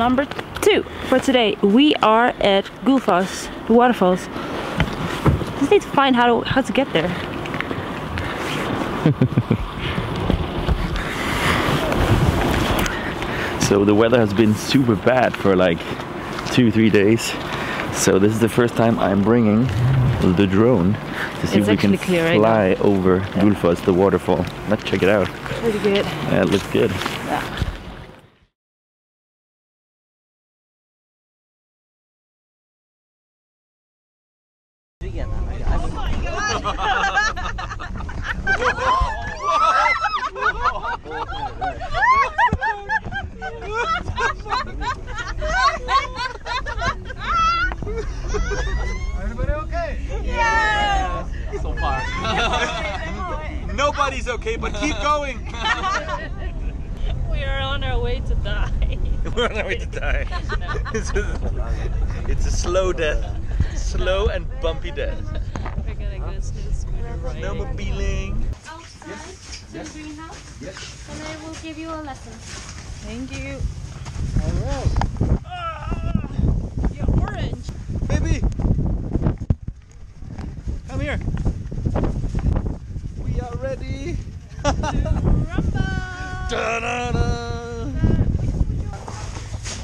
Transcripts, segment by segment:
number two for today. We are at Gullfoss, the waterfalls. Just need to find how to how to get there. So the weather has been super bad for like two, three days. So this is the first time I'm bringing the drone to see It's if we can clear right fly over Gullfoss, the waterfall. Let's check it out. Pretty good. Yeah, it looks good. Yeah. Everybody okay? so far. Nobody's okay, but keep going. We are on our way to die. We're on our way to die. it's, a, it's a slow death. Slow and bumpy death. We're gonna go to scooter No mobiling. outside to the greenhouse. Yes. And I will give you a lesson. Thank you. Baby! Come here. We are ready. Da-da-da.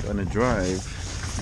Gonna drive.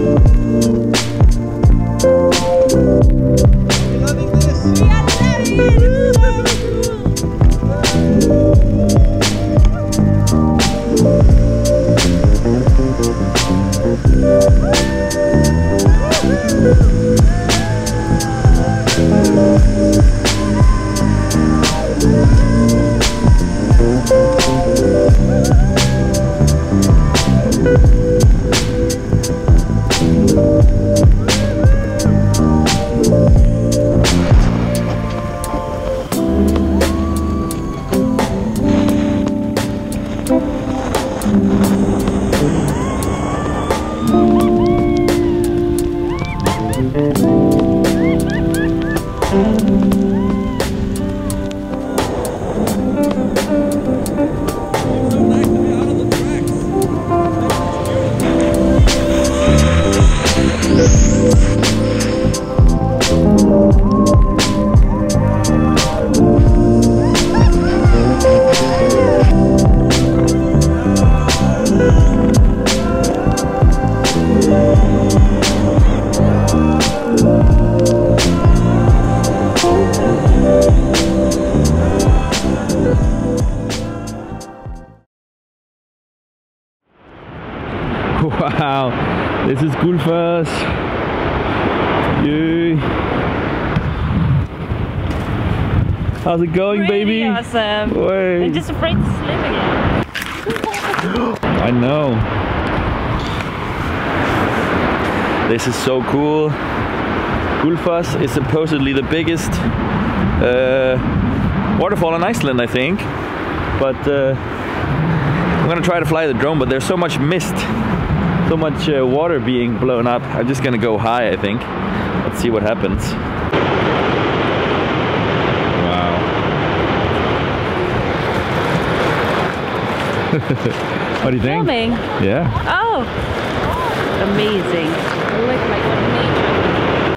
You This is so cool. Gullfoss is supposedly the biggest uh, waterfall in Iceland, I think. But uh, I'm gonna try to fly the drone, but there's so much mist, so much uh, water being blown up. I'm just gonna go high, I think. Let's see what happens. Wow. what do you think? Filming. Yeah. Oh, amazing. Look like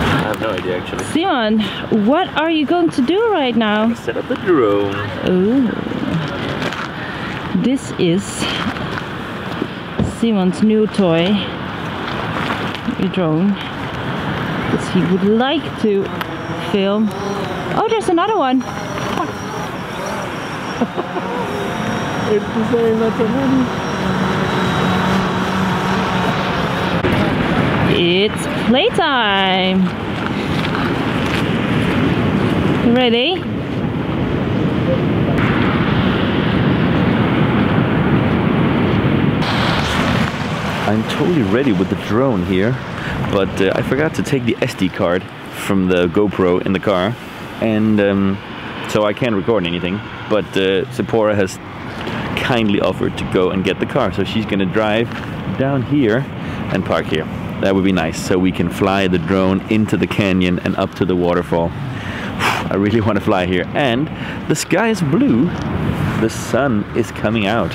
I have no idea actually. Simon, what are you going to do right now? Set up the drone. Ooh. This is Simon's new toy, a drone, that he would like to film. Oh, there's another one. It's the same, that's It's playtime. Ready? I'm totally ready with the drone here, but uh, I forgot to take the SD card from the GoPro in the car, and um, so I can't record anything. But uh, Sephora has kindly offered to go and get the car, so she's gonna drive down here and park here. That would be nice, so we can fly the drone into the canyon and up to the waterfall. I really want to fly here, and the sky is blue. The sun is coming out.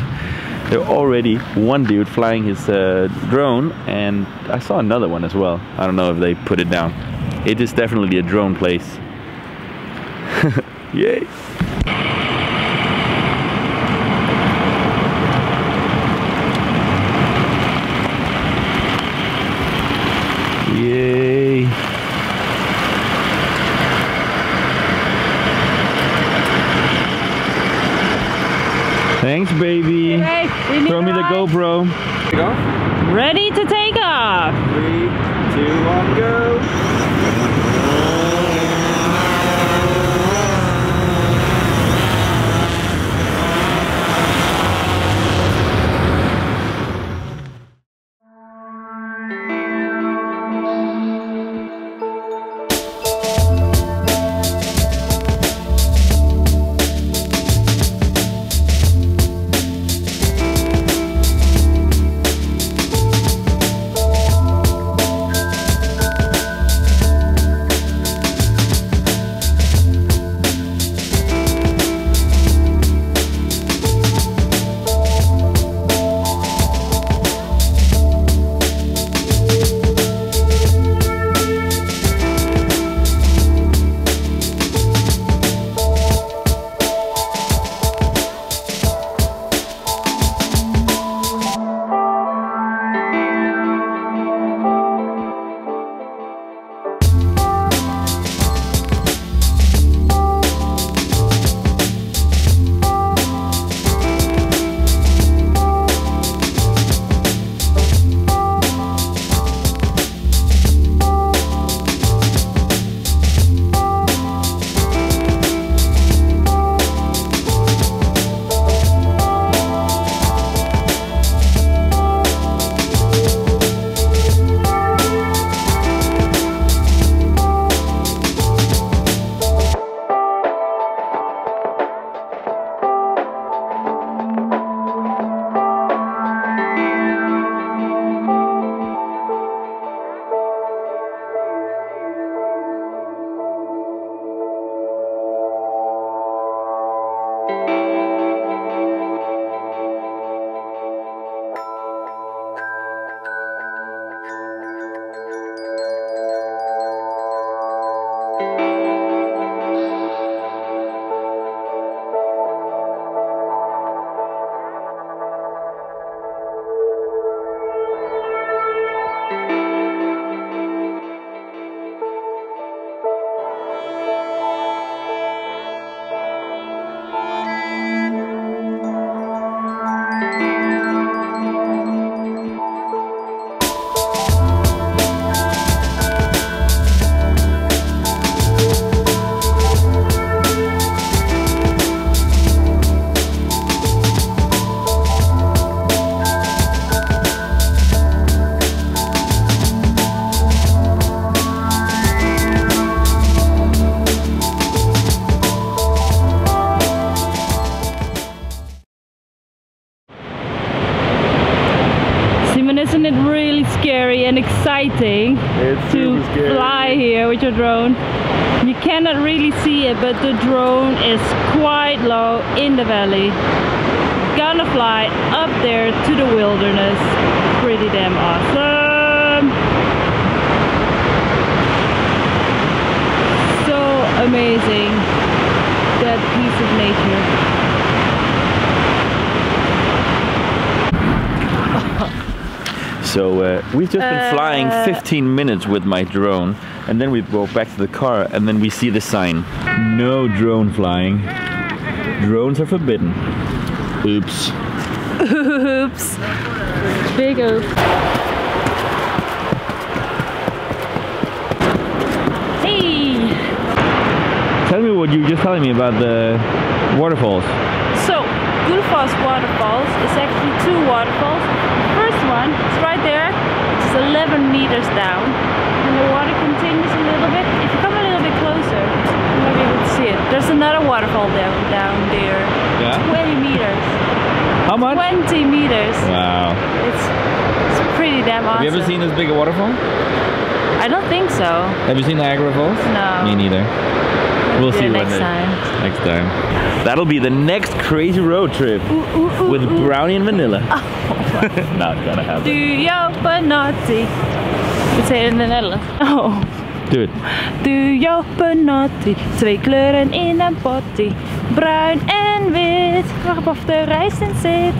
There already one dude flying his uh, drone, and I saw another one as well. I don't know if they put it down. It is definitely a drone place. Yay! Yay! Thanks, baby. Okay, Throw me the ride. GoPro. Ready to take off. Three, two, one, go. Exciting It's to fly here with your drone? You cannot really see it, but the drone is quite low in the valley. Gonna fly up there to the wilderness. Pretty damn awesome. So amazing. That piece of nature. So uh, we've just been flying Uh, 15 minutes with my drone, and then we go back to the car, and then we see the sign: "No drone flying. Drones are forbidden." Oops. Oops. Big oops. Hey! Tell me what you were just telling me about the waterfalls. So, Gullfoss waterfalls is actually two waterfalls. One. It's right there. It's 11 meters down. And the water continues a little bit. If you come a little bit closer, you might be able to see it. There's another waterfall down, down there. Yeah. 20 meters. How much? 20 meters. Wow. It's, it's pretty damn awesome. Have you ever seen this big a waterfall? I don't think so. Have you seen Niagara Falls? No. Me neither. We'll see next when time. next time. That'll be the next crazy road trip with brownie and vanilla. Not gonna happen. Duo Banotti. We say it in the Netherlands. Oh. Do it. Duo Banotti. Twee kleuren in een pottie. Bruin en wit. Waarop de rijst in zit.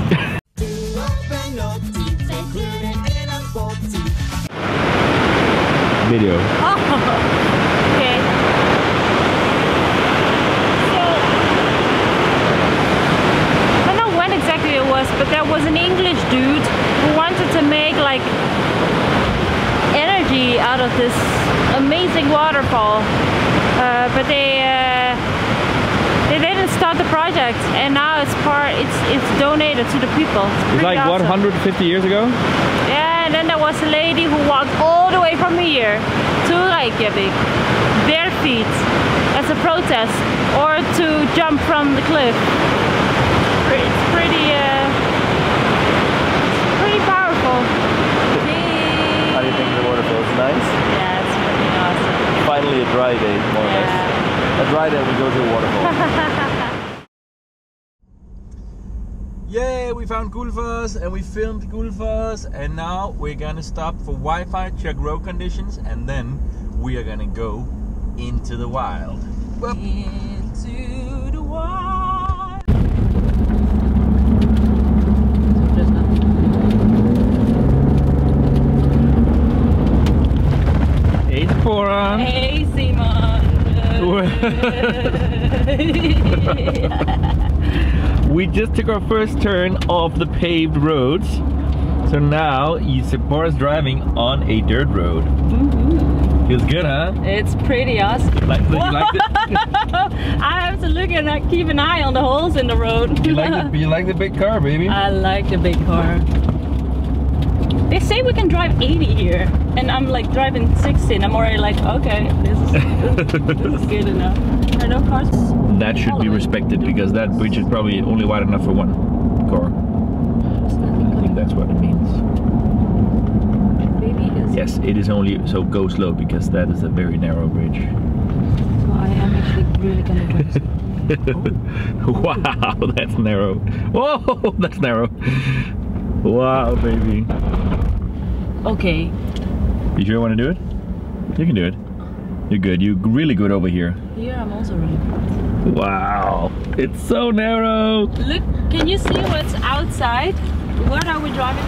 Video. Okay. This amazing waterfall. Uh, but they uh, they didn't start the project, and now it's part. It's it's donated to the people. It's pretty like awesome. 150 years ago? Yeah, and then there was a lady who walked all the way from here to Reykjavik, bare feet, as a protest, or to jump from the cliff. Pre- It's pretty, uh, pretty powerful. How do you think the waterfall is nice? Yeah, it's pretty awesome. Finally a dry day, more or less. Yeah. A dry day we go to a waterfall. Yay, we found Gullfoss and we filmed Gullfoss and now we're gonna stop for Wi-Fi, check road conditions and then we are gonna go into the wild. Whoop. Into the wild. Eight Cora. Hey, Simon. we just took our first turn off the paved roads. So now you Sephora's driving on a dirt road. Mm-hmm. Feels good, huh? It's pretty awesome. Like, you like I have to look and keep an eye on the holes in the road. you like the you like the big car, baby? I like the big car. They say we can drive 80 here, and I'm like driving 16. I'm already like, okay, this is, this is good enough. I know cars. That should be respected because that bridge is probably only wide enough for one car. I think that's what it means. Baby is. Yes, it is only so go slow because that is a very narrow bridge. So I am actually really gonna drive. slow. wow, that's narrow. Whoa, that's narrow. Wow, baby. Okay. You sure you want to do it? You can do it. You're good. You're really good over here. Yeah, I'm also really. good. Wow, it's so narrow. Look, can you see what's outside? What are we driving?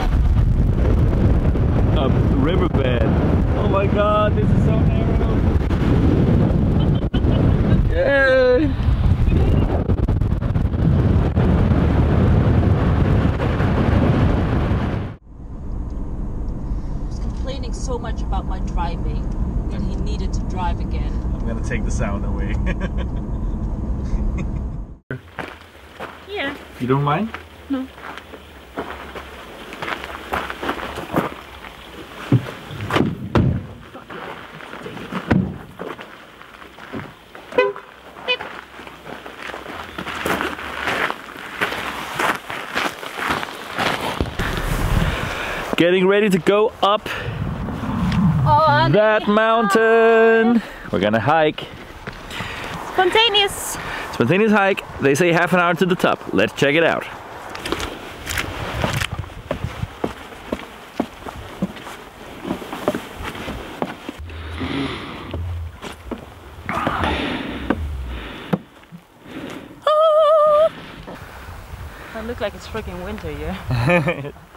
A riverbed. Oh my god, this is so narrow. Yay! was complaining so much about my driving that he needed to drive again. I'm gonna take the sound away. Yeah. you don't mind? No. Getting ready to go up Oh, that mountain. We're gonna hike. spontaneous. Spontaneous hike. They say half an hour to the top. Let's check it out. Oh. It look like it's freaking winter here.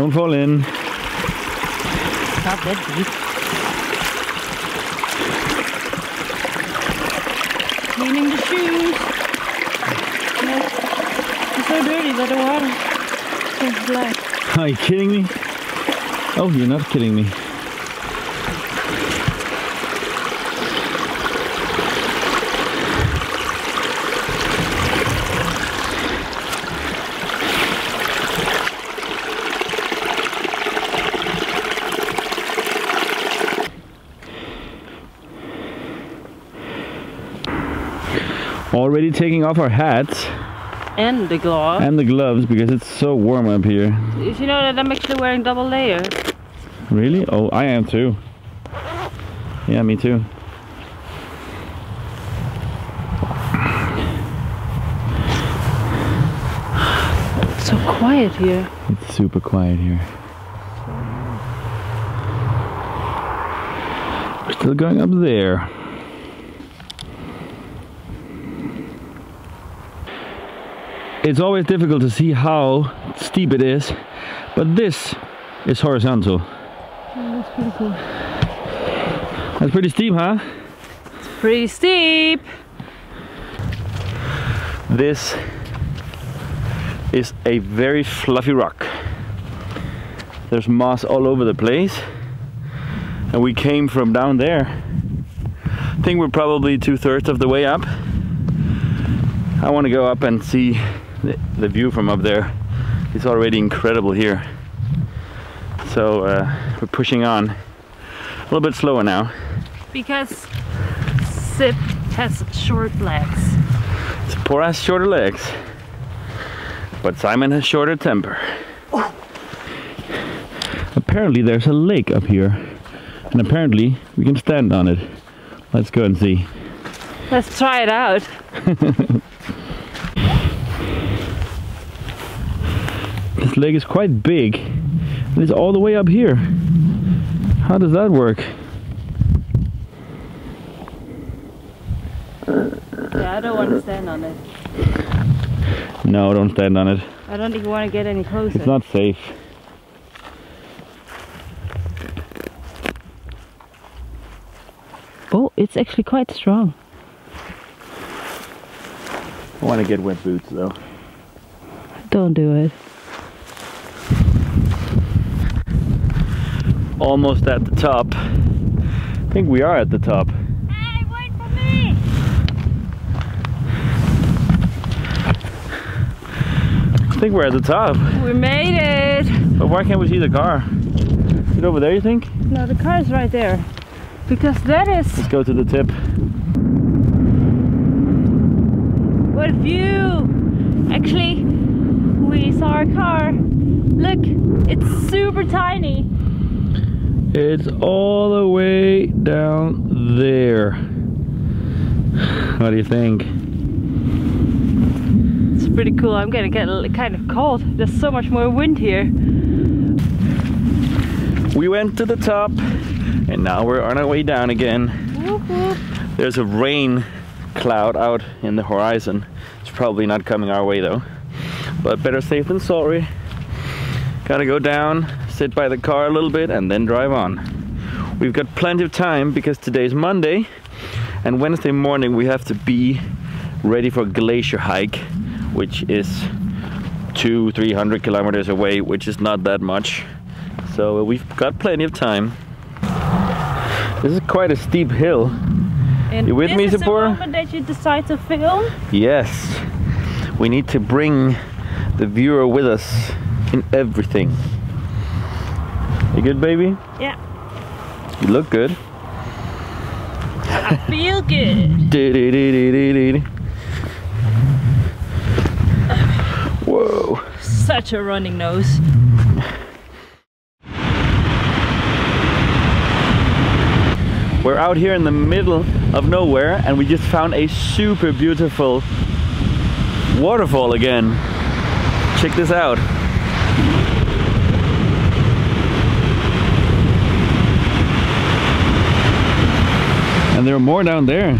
Don't fall in. Not that deep. Cleaning the shoes. Yeah. It's so dirty by the water. It's black. Are you kidding me? Oh, you're not kidding me. Already taking off our hats And the glove. and the gloves because it's so warm up here. Did you know that I'm actually wearing double layers? Really? Oh, I am too. Yeah, me too. It's so quiet here. It's super quiet here. We're still going up there. It's always difficult to see how steep it is, but this is horizontal. Hmm, that's pretty cool. That's pretty steep, huh? It's pretty steep. This is a very fluffy rock. There's moss all over the place. And we came from down there. I think we're probably two thirds of the way up. I want to go up and see the, the view from up there. It's already incredible here. So uh, we're pushing on a little bit slower now. Because Sip has short legs. Poor has shorter legs. But Simon has shorter temper. Apparently there's a lake up here. And apparently we can stand on it. Let's go and see. Let's try it out. This lake is quite big. And it's all the way up here. How does that work? Yeah, I don't want to stand on it. No, don't stand on it. I don't even want to get any closer. It's not safe. Oh, it's actually quite strong. I want to get wet boots though. Don't do it. Almost at the top. I think we are at the top. Hey, wait for me! I think we're at the top. We made it! But why can't we see the car? Is it over there you think? No, the car is right there. Because that is Let's go to the tip. what view! Actually, we saw our car. Look, it's super tiny. It's all the way down there. What do you think? It's pretty cool. I'm gonna get kind of cold. There's so much more wind here. We went to the top and now we're on our way down again. Whoop, whoop. There's a rain cloud out in the horizon. It's probably not coming our way though. But better safe than sorry. Gotta go down, sit by the car a little bit, and then drive on. We've got plenty of time because today's Monday, and Wednesday morning we have to be ready for glacier hike, which is two, three hundred kilometers away, which is not that much. So we've got plenty of time. This is quite a steep hill. And You with this me, is the Zipporah? moment that you decide to film. Yes, we need to bring the viewer with us in everything. You good, baby? Yeah. You look good. I feel good. Du-du-du-du-du-du. Whoa. Such a running nose. We're out here in the middle of nowhere and we just found a super beautiful waterfall again. Check this out. And there are more down there.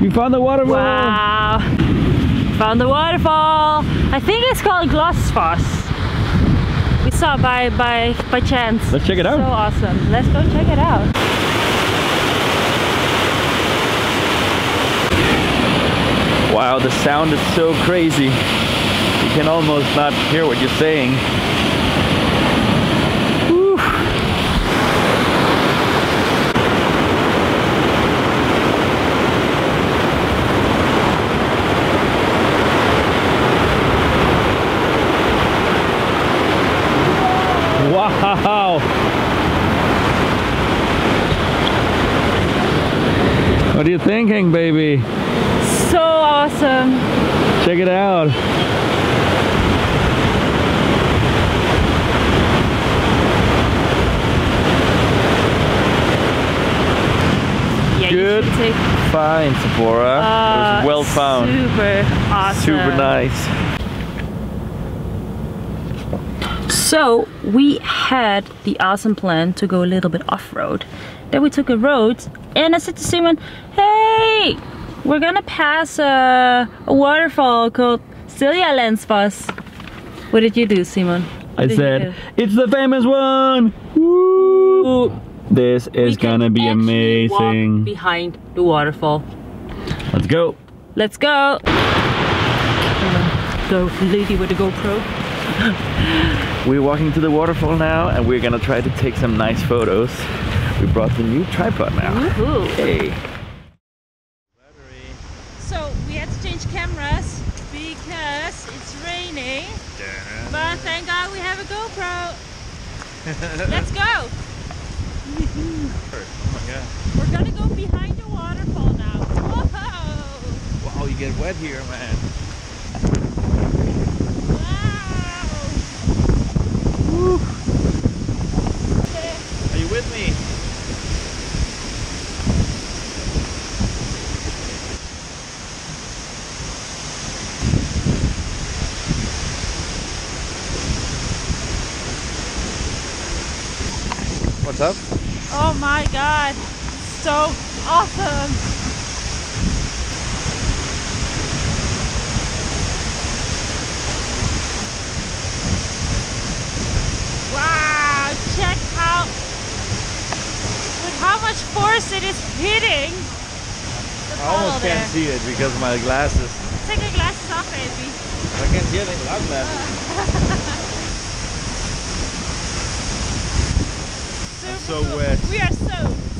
We found the waterfall. Wow. Found the waterfall. I think it's called Glossfoss. We saw it by by by chance. Let's check it out. So awesome. Let's go check it out. Wow, the sound is so crazy. You can almost not hear what you're saying. Wow! What are you thinking, baby? So awesome. Check it out. Yeah, Good. you should take Fine, Sephora. it uh, was well found. Super awesome. Super nice. So we had the awesome plan to go a little bit off-road. Then we took a road and I said to Simon, hey, we're gonna pass a, a waterfall called Seljalandsfoss. What did you do, Simon? What I said, it's the famous one! Woo! This is gonna be amazing. behind the waterfall. Let's go. Let's go. Go, lady with the GoPro. We're walking to the waterfall now and we're gonna try to take some nice photos. We brought the new tripod now. Woohoo. Hey. So we had to change cameras because it's raining. But thank God we have a GoPro. Let's go. Oh my god. We're gonna go behind the waterfall now. Whoa! Wow, you get wet here, man. Wow! Are you with me? What's up? Oh my God! So awesome! Wow! Check out with how much force it is hitting I almost there. can't see it because of my glasses. Take your glasses off, baby. I can't see anything without glasses. so wet. We are soaked.